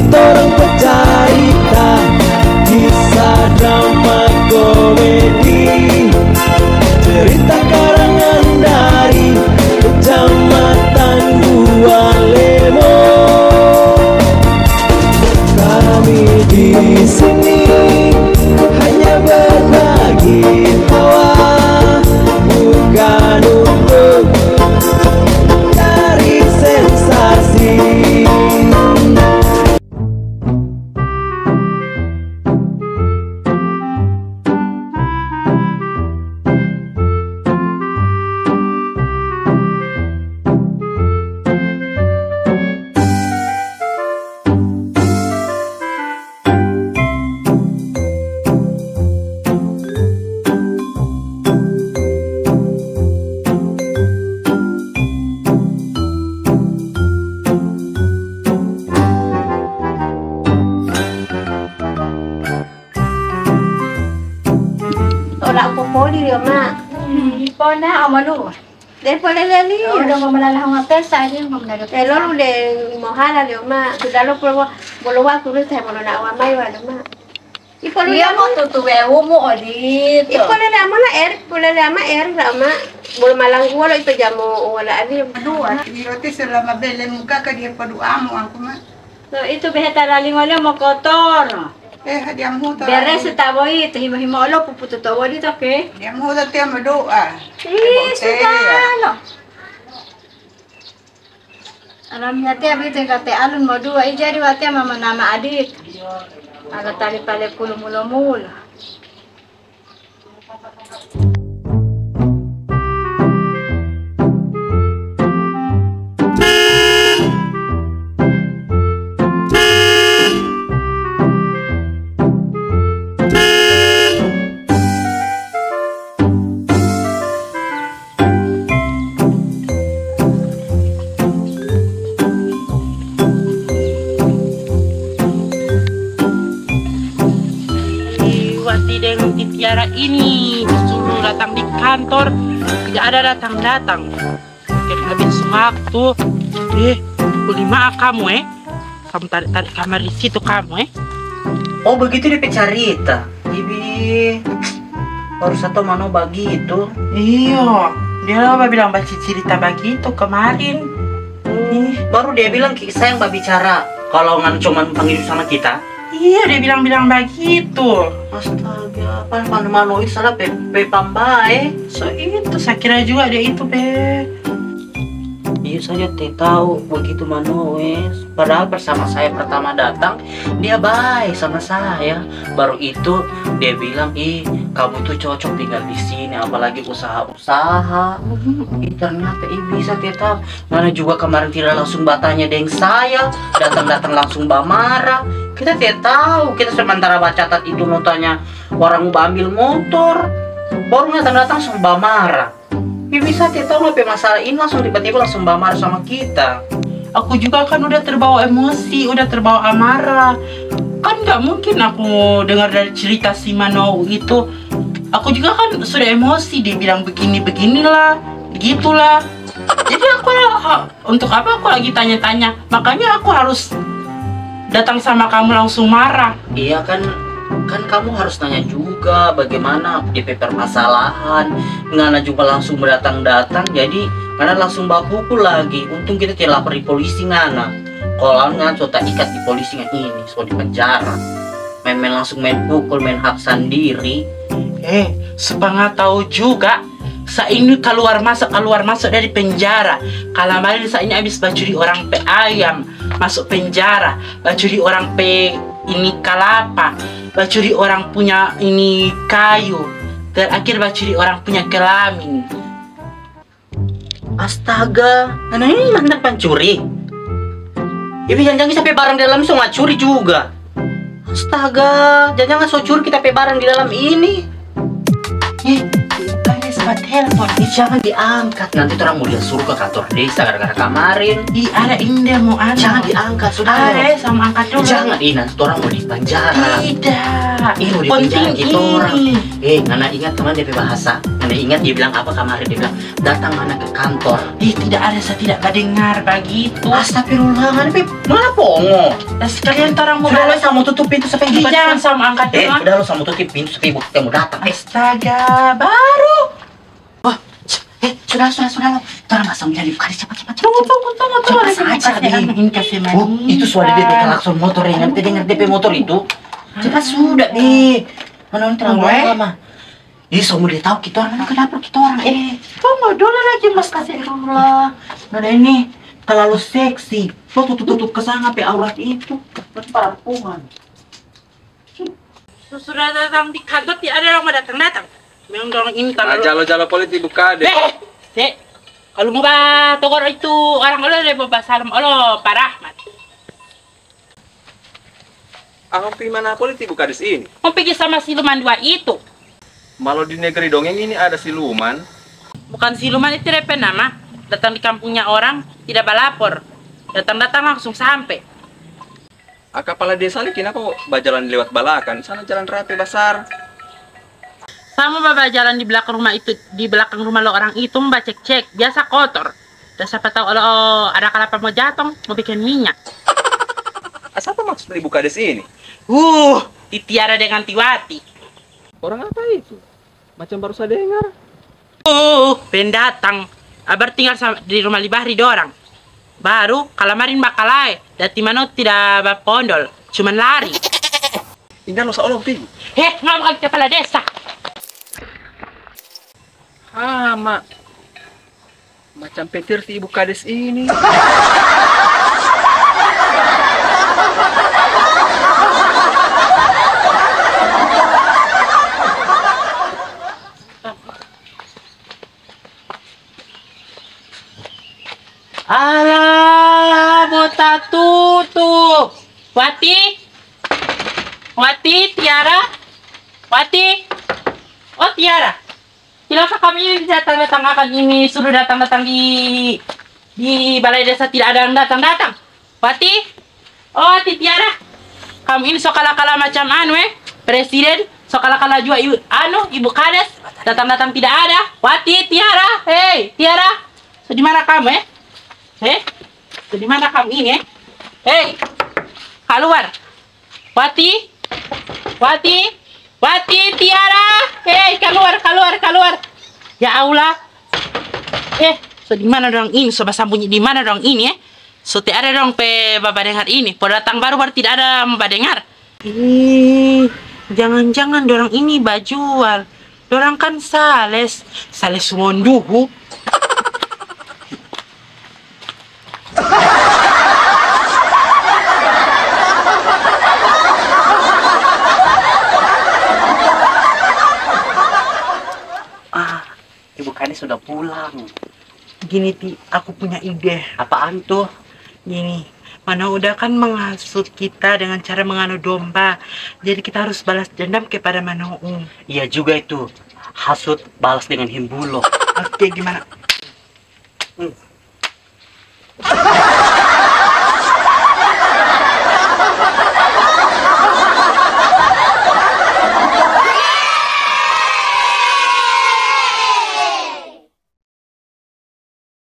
Kita pecarita Ora ko poli dia mak. Po na, o malu. Después le le li. Udah mau melalah ng pesa, melalah. Eh lo le mohala le mak. Sudah lo pruebo bolo wa tu te bolo na wa mai wa mak. Y por lo Dia mo tutuwe mo o Y dito. por le ama la er, por le ama er la mak. Bolo malang gua lo itu jamo wala ali. Dua, roti selama bele muka ka dia paduamu aku mah. So ito beheta laling wala mo kotor. Eh mu to. Beres sa taboy, ito himo-himo lo puputo tawo dito ke. Dia mu to tiap berdoa. Eh, sudah lo. Alam niya tiya bito kate alun mo dua ijari wa tiya mama nama adik. Aga tali pale pulo mulo mulo. Ini. Disuruh datang di kantor. Tidak ada datang datang mungkin habis waktu eh lima kamu eh. Kamu tarik tarik kamar di situ kamu eh. Oh begitu dia pecarita. Ibi. Baru satu mano begitu. iya. Dia apa bilang baca cerita begitu kemarin? Ih, baru dia bilang "Ki, saya yang bicara kalau ngan cuman panggil sama kita. Iya dia bilang bilang begitu Astaga, mano itu salah pe, pe pambae. so itu saya kira juga dia itu be Iya saja teh tahu begitu mano wes. Padahal bersama saya pertama datang dia baik sama saya. Baru itu dia bilang ih kamu tuh cocok tinggal di sini apalagi usaha-usaha. Ih, ternyata ih bisa teh tahu. Mana juga kemarin tidak langsung batanya deng saya datang-datang langsung marah. Kita tidak tahu. Kita sementara baca cat itu notanya. Orang mau ambil motor. Baru datang-datang langsung marah. Ya bisa tidak tahu apa masalah ini. Langsung tiba-tiba langsung marah sama kita. aku juga kan udah terbawa emosi udah terbawa amarah. Kan nggak mungkin aku dengar dari cerita si Mano itu. Aku juga kan sudah emosi dia bilang begini beginilah gitulah jadi aku untuk apa aku lagi tanya-tanya? Makanya aku harus datang sama kamu langsung marah. Iya kan kan kamu harus nanya juga bagaimana DP permasalahan ngana juga langsung berdatang-datang jadi ngana langsung baku pukul lagi. Untung kita tidak lapor di polisi ngana. Kalau ngana tak ikat di polisi ngan ini so di penjara. Main-main langsung main pukul main hak sendiri. Eh sepangat tahu juga. Saya ini keluar masuk keluar masuk dari penjara. Kalau kemarin saya ini habis bacuri orang pe ayam masuk penjara. Bacuri orang pe ini kalapa. Bacuri orang punya ini kayu. Terakhir bacuri orang punya kelamin astaga ini mantan pencuri Ibi jangan sampai barang di dalam nggak curi juga. Astaga jangan so curi kita pe barang di dalam ini sempat telepon Ih, jangan diangkat nanti orang mau dia suruh ke kantor desa gara-gara kemarin di ada Indah mau ada jangan diangkat sudah ada sama angkat dulu jangan ini nanti orang mau di penjara tidak Ih, mau di penting penjara gitu orang eh nana ingat teman DP bahasa yang Mana ingat dia bilang apa kemarin dia bilang datang mana ke kantor. Ih, tidak ada, saya tidak mendengar begitu. Astagfirullah, mana Pip? Mana pongo? Dan sekalian orang mau Sudah lo sama tutup pintu sampai Ih, buka jangan sama angkat Eh, doang. udah lo sama tutup pintu sampai ibu kamu datang. Eh, Astaga, baru. Eh, sudah, sudah, sudah lo. Kita masang jadi buka cepat, cepat, cepat. Tunggu, tunggu, tunggu, tunggu. Cepat saja, Bi. kasih Oh, itu suara DP klakson motor yang nanti dengar DP motor itu. Cepat sudah, Bi. Mana terlalu eh. lama. Ih, semua dia tahu kita orang ke dapur kita orang. Eh, Tunggu dulu lagi mas kasih Allah. Nada ini terlalu seksi. Lo tutup tutup ke sana pe aurat itu. Berarti perempuan. Sudah datang di kantor tidak ada orang mau datang datang. Memang orang ini Nah, kalau jalo-jalo politik buka deh. Dek, kalau mau togor itu orang Allah deh bawa salam Allah Pak Rahmat. Pergi mana politik buka di sini. Mau pergi sama siluman dua itu. Malu di negeri dongeng ini ada siluman. Bukan siluman itu DP nama. Datang di kampungnya orang tidak balapor. Datang-datang langsung sampai. Ah, kepala desa lagi kenapa bajalan lewat balakan? Sana jalan rapi besar. Sama bapak jalan di belakang rumah itu, di belakang rumah lo orang itu mbak cek-cek, biasa kotor. Dan siapa tahu kalau ada kelapa mau jatuh, mau bikin minyak. Ah, siapa maksud dibuka di sini? Uh, Titiara dengan Tiwati. Orang apa itu? Macam baru saya dengar. Uh, pendatang. Abar tinggal sama, di rumah libahri dorang. Baru kalamarin bakalai. Dati mano tidak bapondol. Cuman lari. Indah lo seolah tinggi. Heh, ngomong kepala desa. Ah, mak. Macam petir si ibu kades ini. Alah, bota tutup. Wati? Wati, Tiara? Wati? Oh, Tiara. Silakan kami datang-datang akan ini suruh datang-datang di di balai desa tidak ada yang datang-datang. Wati? Oh, Wati Tiara. Kamu ini sokala-kala macam anu eh. Presiden sokala-kala juga ibu, anu ibu kades datang-datang tidak ada. Wati Tiara, hei Tiara. So, di mana kamu eh? Eh? So, di mana kamu ini eh? Hei, keluar. Wati, Wati, Wati, Tiara. Hei, keluar, keluar, keluar. Ya Allah. Eh, so di mana dong ini? So sembunyi di mana dong ini eh? So tidak ada dong pe bapak dengar ini. Pada datang baru baru tidak ada bapak dengar. Ih, jangan-jangan dorang ini bajual. Dorang kan sales, sales wonduhu. Sudah pulang. Gini ti, aku punya ide. Apaan tuh? Gini, mana udah kan menghasut kita dengan cara menganu domba. Jadi kita harus balas dendam kepada Manoung. Iya juga itu. Hasut balas dengan himbulo. Oke, gimana?